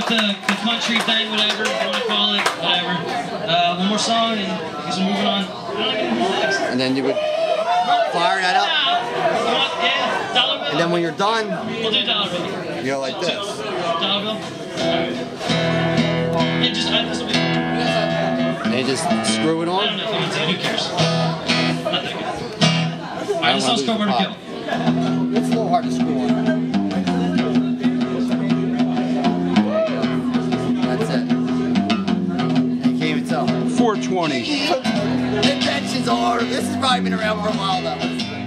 with the, the country thing, whatever you want to call it, whatever. Uh, one more song, and I guess we're moving on. I don't even know who's next. And then you would fire that up. Yeah, dollar bill. And then when you're done, we'll do dollar bill. you go like this. Dollar bill. And just uh, this. And you just screw it I on. don't know if you want to. Who cares? Not that good. I This don't song's want called to Murder Kill. It's a little hard to screw on. That's it. You can't even tell. 420. Inventions are. This has probably been around for a while though.